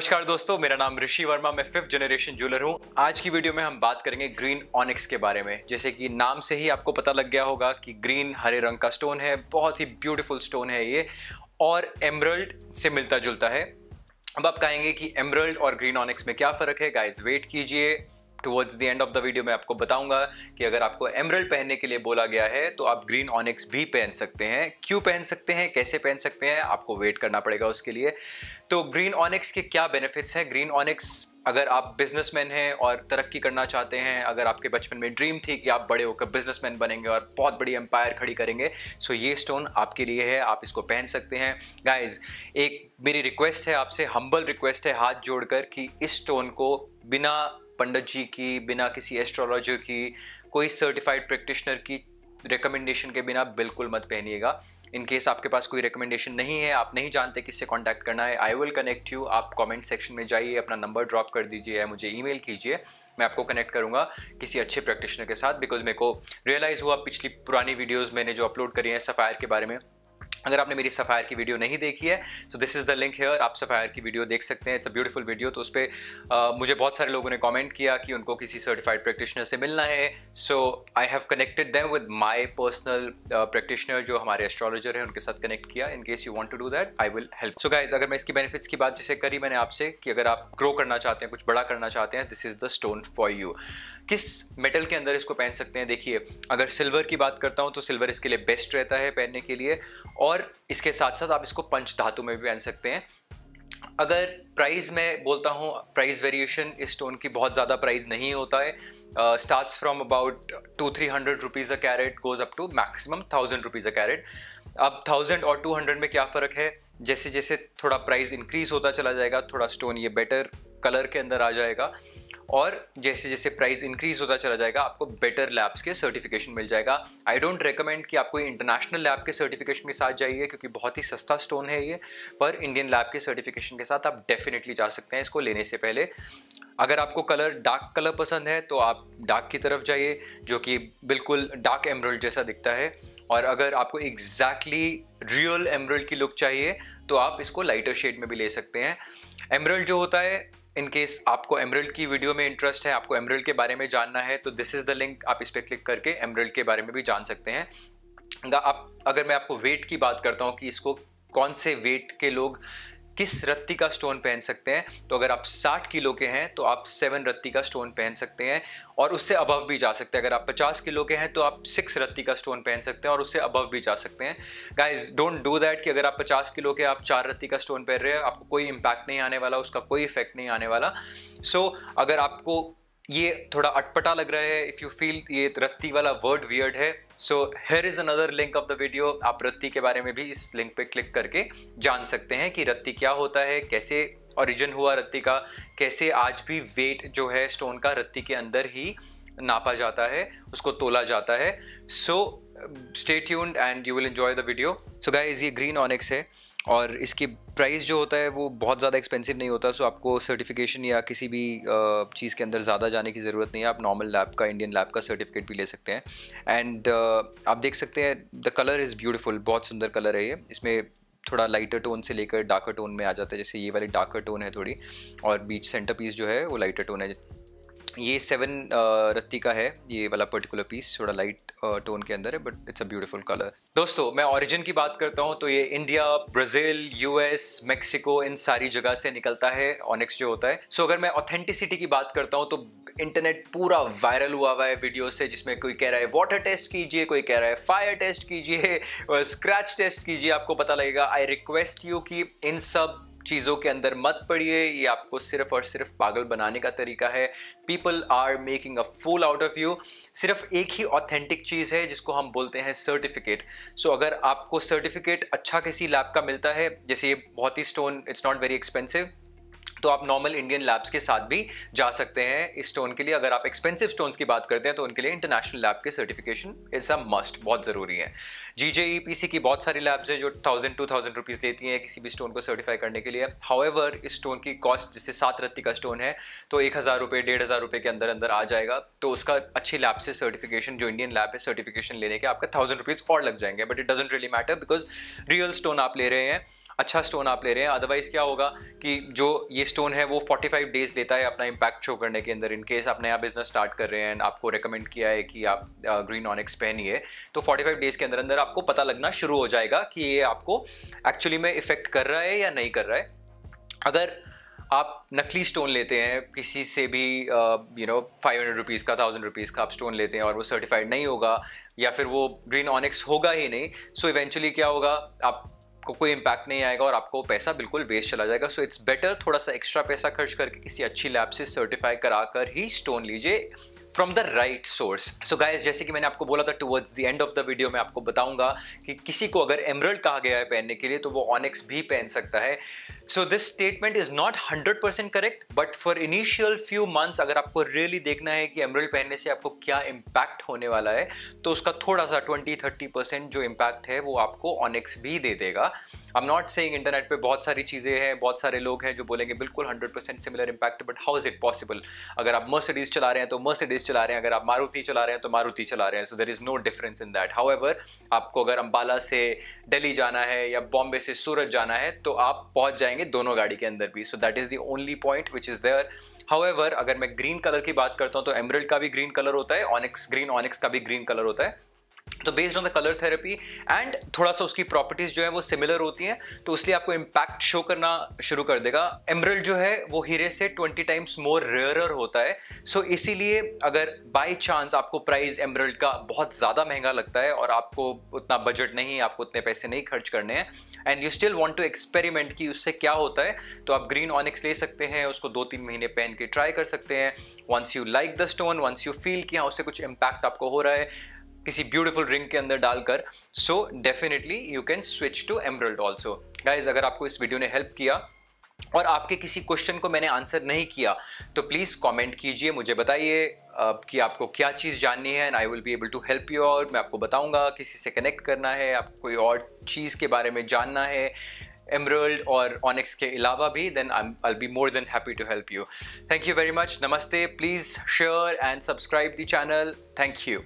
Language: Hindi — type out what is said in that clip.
नमस्कार दोस्तों, मेरा नाम ऋषि वर्मा, मैं फिफ्थ जनरेशन ज्वेलर हूँ। आज की वीडियो में हम बात करेंगे ग्रीन ऑनिक्स के बारे में। जैसे कि नाम से ही आपको पता लग गया होगा कि ग्रीन हरे रंग का स्टोन है, बहुत ही ब्यूटीफुल स्टोन है ये, और एमरल्ड से मिलता जुलता है। अब आप कहेंगे कि एमरल्ड और ग्रीन ऑनिक्स में क्या फ़र्क है? गाइज़ वेट कीजिए। Towards the end of the video मैं आपको बताऊँगा कि अगर आपको एमरल्ड पहनने के लिए बोला गया है तो आप ग्रीन ऑनिक्स भी पहन सकते हैं। क्यों पहन सकते हैं? कैसे पहन सकते हैं? आपको वेट करना पड़ेगा उसके लिए। तो ग्रीन ऑनिक्स के क्या बेनिफिट्स हैं? ग्रीन ऑनिक्स अगर आप बिजनेसमैन हैं और तरक्की करना चाहते हैं, अगर आपके बचपन में ड्रीम थी कि आप बड़े होकर बिजनेसमैन बनेंगे और बहुत बड़ी एम्पायर खड़ी करेंगे सो ये स्टोन आपके लिए है, आप इसको पहन सकते हैं। गाइज़ एक मेरी रिक्वेस्ट है आपसे हम्बल रिक्वेस्ट है, हाथ जोड़कर कि इस स्टोन को बिना पंडित जी की, बिना किसी एस्ट्रोलॉजर की, कोई सर्टिफाइड प्रैक्टिशनर की रिकमेंडेशन के बिना बिल्कुल मत पहनिएगा। इन केस आपके पास कोई रिकमेंडेशन नहीं है, आप नहीं जानते किससे कांटेक्ट करना है आई विल कनेक्ट यू आप कमेंट सेक्शन में जाइए, अपना नंबर ड्रॉप कर दीजिए या मुझे ईमेल कीजिए, मैं आपको कनेक्ट करूँगा किसी अच्छे प्रैक्टिशनर के साथ। बिकॉज़ मेरे को रियलाइज़ हुआ, पिछली पुरानी वीडियोज़ मैंने जो अपलोड करी हैं सफ़ायर के बारे में अगर आपने मेरी सफ़ायर की वीडियो नहीं देखी है तो this is the link here आप सफ़ायर की वीडियो देख सकते हैं इट्स अ ब्यूटीफुल वीडियो तो उस पर मुझे बहुत सारे लोगों ने कमेंट किया कि उनको किसी सर्टिफाइड प्रैक्टिशनर से मिलना है so I have connected them with my personal practitioner जो हमारे एस्ट्रोलॉजर हैं, उनके साथ कनेक्ट किया in case you want to do that I will help so guys अगर मैं इसकी बेनिफिट्स की बात जैसे करी मैंने आपसे, कि अगर आप ग्रो करना चाहते हैं, कुछ बड़ा करना चाहते हैं this is the stone for you किस मेटल के अंदर इसको पहन सकते हैं? देखिए, अगर सिल्वर की बात करता हूँ तो सिल्वर इसके लिए बेस्ट रहता है पहनने के लिए, और इसके साथ साथ आप इसको पंच धातु में भी पहन सकते हैं। अगर प्राइस में बोलता हूँ प्राइस वेरिएशन इस स्टोन की बहुत ज़्यादा प्राइस नहीं होता है। Starts from about two three hundred rupees a carat goes up to maximum thousand rupees a carat अब थाउज़ेंड और टू हंड्रेड में क्या फ़र्क है? जैसे जैसे थोड़ा प्राइस इंक्रीज होता चला जाएगा, थोड़ा स्टोन ये बेटर कलर के अंदर आ जाएगा। और जैसे जैसे प्राइस इंक्रीज होता चला जाएगा, आपको बेटर लैब्स के सर्टिफिकेशन मिल जाएगा। आई डोंट रिकमेंड कि आपको इंटरनेशनल लैब के सर्टिफिकेशन के साथ जाइए, क्योंकि बहुत ही सस्ता स्टोन है ये, पर इंडियन लैब के सर्टिफिकेशन के साथ आप डेफिनेटली जा सकते हैं इसको लेने से पहले। अगर आपको कलर डार्क कलर पसंद है तो आप डार्क की तरफ़ जाइए, जो कि बिल्कुल डार्क एमरल्ड जैसा दिखता है। और अगर आपको एग्जैक्टली रियल एमरल्ड की लुक चाहिए तो आप इसको लाइटर शेड में भी ले सकते हैं। एमरल्ड जो होता है इन केस आपको एमरल्ड की वीडियो में इंटरेस्ट है, आपको एमरल्ड के बारे में जानना है तो दिस इज़ द लिंक आप इस पर क्लिक करके एमरल्ड के बारे में भी जान सकते हैं। आप, अगर मैं आपको वेट की बात करता हूँ कि इसको कौन से वेट के लोग किस रत्ती का स्टोन पहन सकते हैं? तो अगर आप 60 किलो के हैं तो आप सेवन रत्ती का स्टोन पहन सकते हैं और उससे अबव भी जा सकते हैं। अगर आप 50 किलो के हैं तो आप सिक्स रत्ती का स्टोन पहन सकते हैं और उससे अबव भी जा सकते हैं। गाइज़ डोंट डू दैट कि अगर आप 50 किलो के आप चार रत्ती का स्टोन पहन रहे हैं आपको कोई इम्पैक्ट नहीं आने वाला उसका कोई इफ़ेक्ट नहीं आने वाला। सो so, अगर आपको ये थोड़ा अटपटा लग रहा है। इफ़ यू फील ये रत्ती वाला वर्ड वियर्ड है so here is another link of the video आप रत्ती के बारे में भी इस लिंक पे क्लिक करके जान सकते हैं कि रत्ती क्या होता है, कैसे ओरिजिन हुआ रत्ती का, कैसे आज भी वेट जो है स्टोन का रत्ती के अंदर ही नापा जाता है, उसको तोला जाता है। So stay tuned and you will enjoy the video so guys ये ग्रीन ऑनिक्स है। और इसकी प्राइस जो होता है, वो बहुत ज़्यादा एक्सपेंसिव नहीं होता सो आपको सर्टिफिकेशन या किसी भी चीज़ के अंदर ज़्यादा जाने की ज़रूरत नहीं है। आप नॉर्मल लैब का इंडियन लैब का सर्टिफिकेट भी ले सकते हैं। एंड आप देख सकते हैं द कलर इज़ ब्यूटिफुल बहुत सुंदर कलर है ये। इसमें थोड़ा लाइटर टोन से लेकर डार्कर टोन में आ जाता है, जैसे ये वाली डार्कर टोन है थोड़ी, और बीच सेंटर पीस जो है, वो लाइटर टोन है। ये सेवन रत्ती का है ये वाला पर्टिकुलर पीस थोड़ा लाइट टोन के अंदर है but it's a beautiful colour दोस्तों मैं ओरिजिन की बात करता हूँ तो ये इंडिया ब्राज़ील यूएस मेक्सिको इन सारी जगह से निकलता है ऑनिक्स जो होता है। सो so, अगर मैं ऑथेंटिसिटी की बात करता हूँ तो इंटरनेट पूरा वायरल हुआ हुआ है वीडियो से जिसमें कोई कह रहा है वाटर टेस्ट कीजिए कोई कह रहा है फायर टेस्ट कीजिए स्क्रैच टेस्ट कीजिए आपको पता लगेगा। आई रिक्वेस्ट यू कि इन सब चीज़ों के अंदर मत पड़िए ये आपको सिर्फ़ और सिर्फ़ पागल बनाने का तरीका है। People are making a fool out of you सिर्फ़ एक ही ऑथेंटिक चीज़ है जिसको हम बोलते हैं सर्टिफिकेट सो so, अगर आपको सर्टिफिकेट अच्छा किसी लैब का मिलता है जैसे ये बहुत ही stone it's not very expensive तो आप नॉर्मल इंडियन लैब्स के साथ भी जा सकते हैं। इस स्टोन के लिए अगर आप एक्सपेंसिव स्टोन्स की बात करते हैं तो उनके लिए इंटरनेशनल लैब के सर्टिफिकेशन इज़ अ मस्ट बहुत ज़रूरी है। जी जे ई पी की बहुत सारी लैब्स हैं जो थाउज़ेंड टू थाउज़ेंड रुपीज़ लेती हैं किसी भी स्टोन को सर्टिफाई करने के लिए। हाउएवर इस स्टोन की कॉस्ट जैसे सात रत्ती का स्टोन है तो एक हज़ार रुपये डेढ़ हज़ार रुपये के अंदर अंदर आ जाएगा। तो उसका अच्छी लैब से सर्टिफिकेशन जो इंडियन लैब है सर्टिफिकेशन लेने के, आपका थाउज़ेंड रुपीज़ और लग जाएँगे। But it doesn't really matter because real stone आप ले रहे हैं। अच्छा स्टोन आप ले रहे हैं। अदरवाइज़ क्या होगा कि जो ये स्टोन है, वो 45 डेज़ लेता है अपना इम्पैक्ट शो करने के अंदर। इन केस आप नया बिज़नेस स्टार्ट कर रहे हैं एंड आपको रिकमेंड किया है कि आप ग्रीन ऑनिक्स पहनिए तो 45 डेज़ के अंदर अंदर आपको पता लगना शुरू हो जाएगा कि ये आपको एक्चुअली में इफ़ेक्ट कर रहा है या नहीं कर रहा है। अगर आप नकली स्टोन लेते हैं, किसी से भी you know five hundred rupees का थाउज़ेंड रुपीज़ का आप स्टोन लेते हैं और वो सर्टिफाइड नहीं होगा, या फिर वो ग्रीन ऑनिक्स होगा ही नहीं सो so इवेंचुअली क्या होगा, आप को कोई इम्पैक्ट नहीं आएगा और आपको पैसा बिल्कुल वेस्ट चला जाएगा। सो इट्स बेटर थोड़ा सा एक्स्ट्रा पैसा खर्च करके किसी अच्छी लैब से सर्टिफाई करा कर ही स्टोन लीजिए। From the right source so guys जैसे कि मैंने आपको बोला था towards the end of the video मैं आपको बताऊँगा कि किसी को अगर एमरल्ड कहा गया है पहनने के लिए तो वो ऑनिक्स भी पहन सकता है। So this statement is not hundred percent correct but for initial few months अगर आपको रियली देखना है कि एमरल्ड पहनने से आपको क्या इम्पैक्ट होने वाला है तो उसका थोड़ा सा ट्वेंटी थर्टी परसेंट जो इम्पैक्ट है, वो आपको ऑनिक्स भी दे देगा। I am not saying internet पे बहुत सारी चीज़ें हैं, बहुत सारे लोग हैं जो बोलेंगे बिल्कुल hundred percent similar impact but how is it possible अगर आप मर्सिडीज चला रहे हैं तो मर्सिडीज चला रहे हैं, अगर आप मारुति चला रहे हैं तो मारुति चला रहे हैं so there is no difference in that how आपको अगर अम्बाला से दिल्ली जाना है या बॉम्बे से सूरत जाना है तो आप पहुँच जाएँगे दोनों गाड़ी के अंदर भी. So that is the only point which is there however अगर मैं ग्रीन कलर की बात करता हूँ तो एमरल्ड का भी ग्रीन कलर होता है ऑनिक्स ग्रीन ऑनिक्स का भी ग्रीन कलर होता है. तो based on the colour therapy and थोड़ा सा उसकी प्रॉपर्टीज़ जो है वो सिमिलर होती हैं तो इसलिए आपको इम्पैक्ट शो करना शुरू कर देगा। एमरल्ड जो है वो हीरे से 20 टाइम्स मोर रेयरर होता है। सो so, इसीलिए अगर बाय चांस आपको प्राइस एमरल्ड का बहुत ज़्यादा महँगा लगता है और आपको उतना बजट नहीं है आपको उतने पैसे नहीं खर्च करने हैं and you still want to experiment कि उससे क्या होता है तो आप ग्रीन ऑनिक्स ले सकते हैं उसको दो तीन महीने पहन के ट्राई कर सकते हैं। Once you like the stone once you feel कि हाँ उससे कुछ इम्पैक्ट आपको हो रहा है किसी ब्यूटीफुल रिंग के अंदर डालकर so definitely you can switch to emerald also guys अगर आपको इस वीडियो ने हेल्प किया और आपके किसी क्वेश्चन को मैंने आंसर नहीं किया तो प्लीज़ कमेंट कीजिए, मुझे बताइए कि आपको क्या चीज़ जाननी है and I will be able to help you out मैं आपको बताऊँगा किसी से कनेक्ट करना है आपको कोई और चीज़ के बारे में जानना है एमरल्ड और ऑनिक्स के अलावा भी then I be more than happy to help you thank you very much नमस्ते please share and subscribe the channel thank you